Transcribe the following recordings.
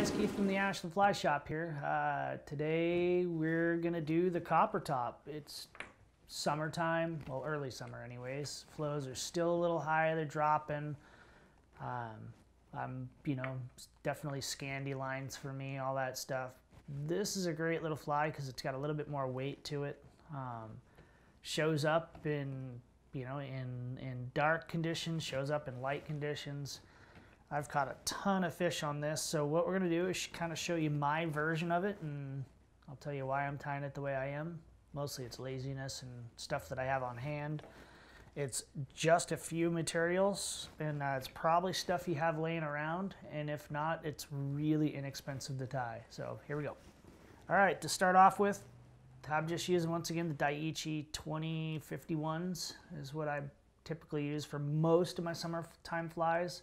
guys, Keith from the Ashland Fly Shop here. Uh, today we're gonna do the copper top. It's summertime, well early summer anyways. Flows are still a little high, they're dropping. Um, I'm, you know, definitely Scandi lines for me, all that stuff. This is a great little fly because it's got a little bit more weight to it. Um, shows up in, you know, in, in dark conditions, shows up in light conditions. I've caught a ton of fish on this, so what we're gonna do is kind of show you my version of it and I'll tell you why I'm tying it the way I am. Mostly it's laziness and stuff that I have on hand. It's just a few materials, and uh, it's probably stuff you have laying around, and if not, it's really inexpensive to tie. So here we go. All right, to start off with, I'm just using, once again, the Daiichi 2051s is what I typically use for most of my summertime flies.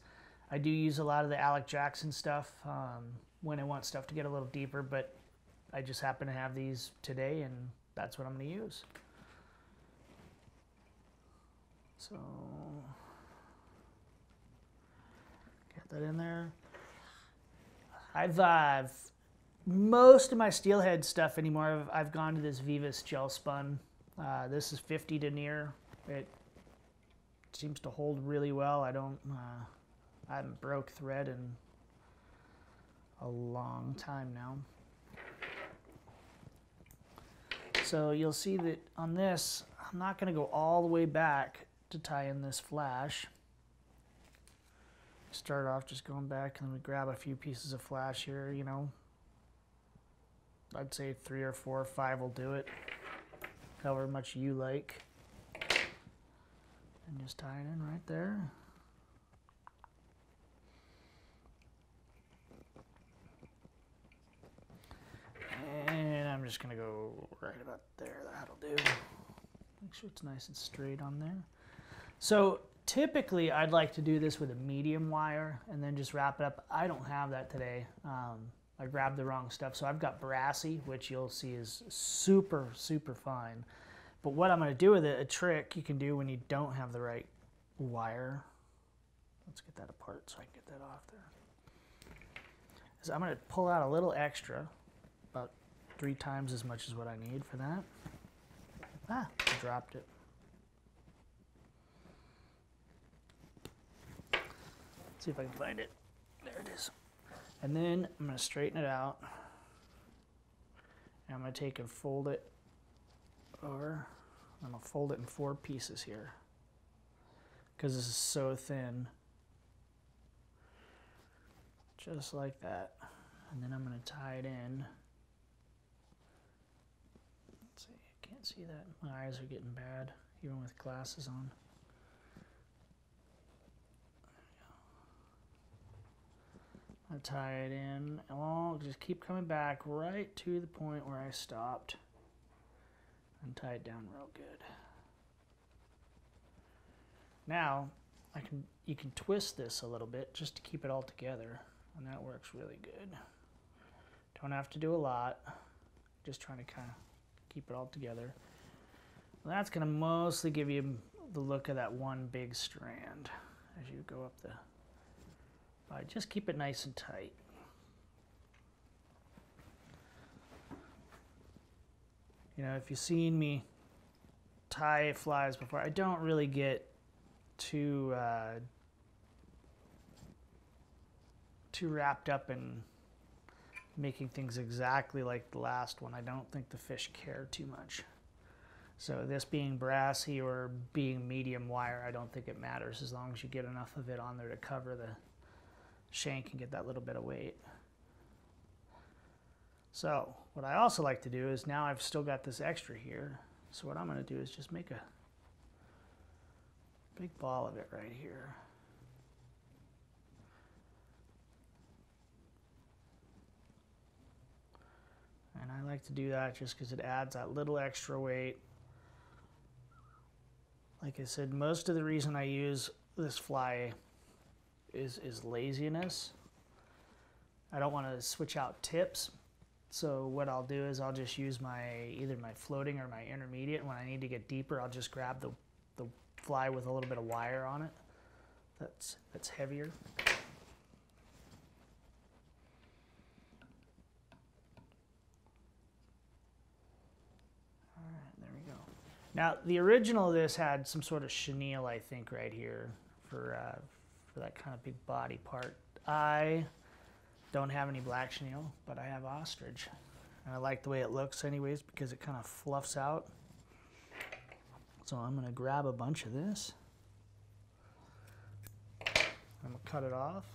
I do use a lot of the Alec Jackson stuff um, when I want stuff to get a little deeper, but I just happen to have these today, and that's what I'm going to use. So get that in there. I've uh, most of my steelhead stuff anymore. I've, I've gone to this Veevus gel spun. Uh, this is 50 denier. It seems to hold really well. I don't. Uh, I haven't broke thread in a long time now. So you'll see that on this, I'm not going to go all the way back to tie in this flash. Start off just going back and then we grab a few pieces of flash here, you know. I'd say three or four or five will do it, however much you like. And just tie it in right there. Just gonna go right about there, that'll do. Make sure it's nice and straight on there. So typically I'd like to do this with a medium wire and then just wrap it up. I don't have that today. Um, I grabbed the wrong stuff. So I've got brassy, which you'll see is super, super fine. But what I'm going to do with it, a trick you can do when you don't have the right wire. Let's get that apart so I can get that off there. Is I'm going to pull out a little extra, about three times as much as what I need for that. Ah, I dropped it. see if I can find it. There it is. And then I'm to straighten it out. And I'm to take and fold it over. I'm to fold it in four pieces here. Because this is so thin. Just like that. And then I'm going to tie it in. Let's see, that. My eyes are getting bad, even with glasses on. I tie it in. And I'll just keep coming back right to the point where I stopped and tie it down real good. Now, I can you can twist this a little bit just to keep it all together, and that works really good. Don't have to do a lot. Just trying to kind of keep it all together. That's going to mostly give you the look of that one big strand as you go up the Right, just keep it nice and tight. You know, if you've seen me tie flies before, I don't really get too uh, too wrapped up in making things exactly like the last one. I don't think the fish care too much. So this being brassy or being medium wire, I don't think it matters as long as you get enough of it on there to cover the shank and get that little bit of weight. So what I also like to do is now I've still got this extra here. So what I'm going to do is just make a big ball of it right here. And I like to do that just because it adds that little extra weight. Like I said, most of the reason I use this fly is, is laziness. I don't want to switch out tips. So what I'll do is I'll just use my either my floating or my intermediate. When I need to get deeper, I'll just grab the, the fly with a little bit of wire on it. That's, that's heavier. Now, the original of this had some sort of chenille, I think, right here for, uh, for that kind of big body part. I don't have any black chenille, but I have ostrich. And I like the way it looks anyways because it kind of fluffs out. So I'm gonna grab a bunch of this. I'm gonna cut it off.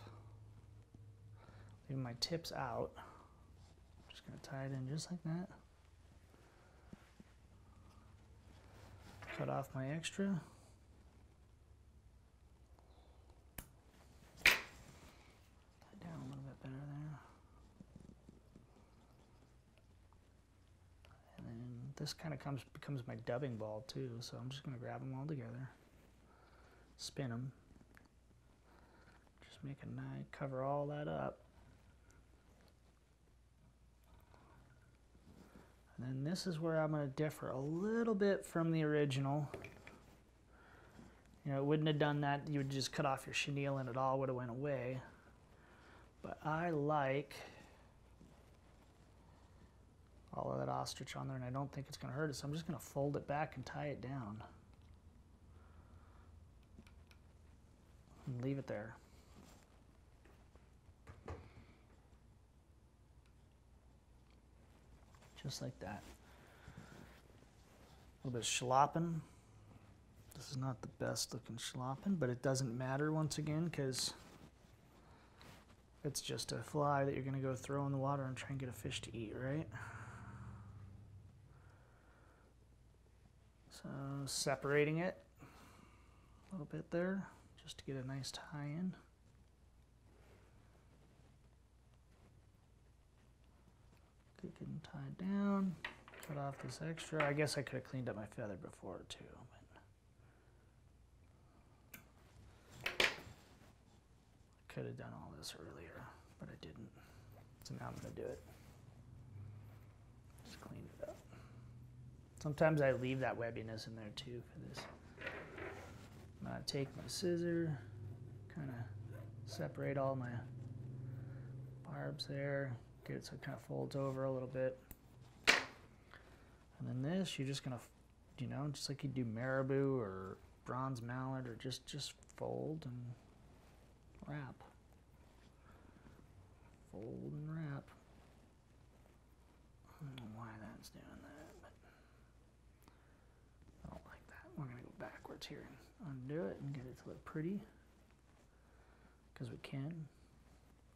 Leaving my tips out. I'm Just gonna tie it in just like that. Cut off my extra. Down a little bit better there. And then this kind of comes becomes my dubbing ball too, so I'm just gonna grab them all together, spin them, just make a nice cover all that up. And this is where I'm going to differ a little bit from the original. You know, it wouldn't have done that. You would just cut off your chenille and it all would have went away. But I like all of that ostrich on there and I don't think it's going to hurt it. So I'm just going to fold it back and tie it down. And leave it there. Just like that. A little bit of schlappen. This is not the best looking schlappen, but it doesn't matter once again because it's just a fly that you're going to go throw in the water and try and get a fish to eat, right? So separating it a little bit there just to get a nice tie in. Get getting tied down. Cut off this extra. I guess I could have cleaned up my feather before too. But could have done all this earlier, but I didn't. So now I'm to do it. Just clean it up. Sometimes I leave that webbiness in there too for this. I'm to take my scissor, kind of separate all my barbs there, it so it kind of folds over a little bit. And then this, you're just gonna, you know, just like you do marabou or bronze mallard or just just fold and wrap. Fold and wrap. I don't know why that's doing that, but I don't like that. We're gonna go backwards here and undo it and get it to look pretty, because we can.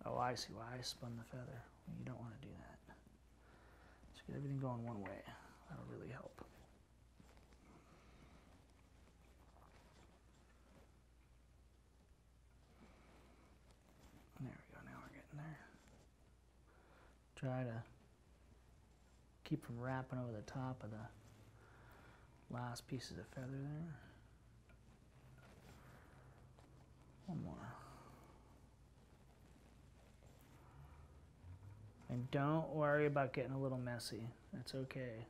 Oh, I see why I spun the feather. You don't want to do that. Just get everything going one way. That'll really help. There we go. Now we're getting there. Try to keep from wrapping over the top of the last pieces of feather there. One more. And don't worry about getting a little messy. That's okay.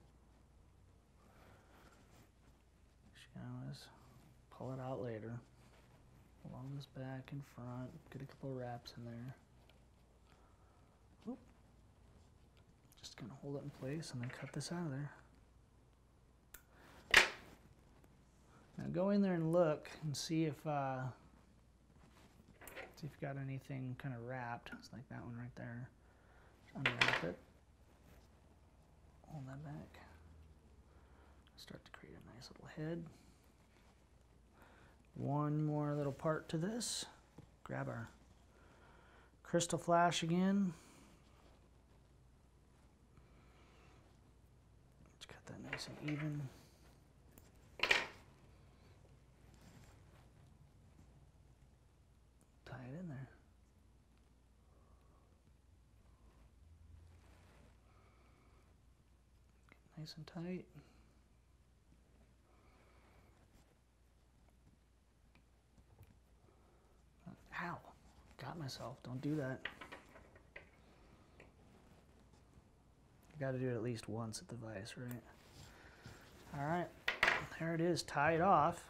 Just gonna pull it out later. Along this back and front. Get a couple wraps in there. Oop. Just gonna hold it in place and then cut this out of there. Now go in there and look and see if uh, see if you got anything kind of wrapped. It's like that one right there unwrap it, hold that back, start to create a nice little head. One more little part to this. Grab our crystal flash again. Let's cut that nice and even. Tie it in there. Nice and tight. Ow, got myself, don't do that. You gotta do it at least once at the vise, right? All right, there it is, tied off.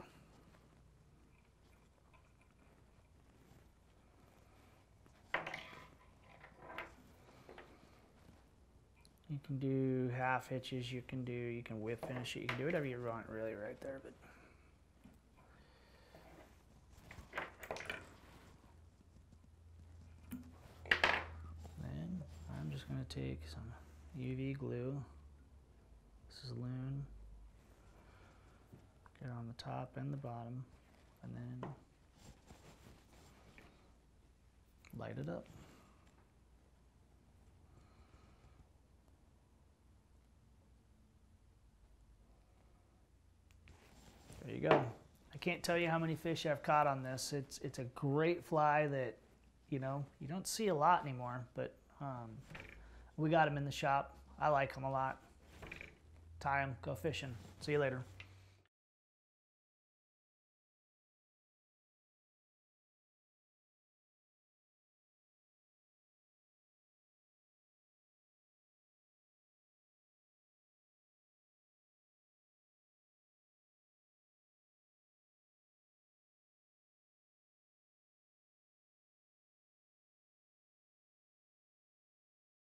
Can do half hitches. You can do you can whip finish it. You can do whatever you want really right there. But then I'm just gonna take some UV glue. This is Loon. Get on the top and the bottom, and then light it up. You go. I can't tell you how many fish I've caught on this. It's it's a great fly that, you know, you don't see a lot anymore, but um, we got them in the shop. I like them a lot. Tie them, go fishing. See you later.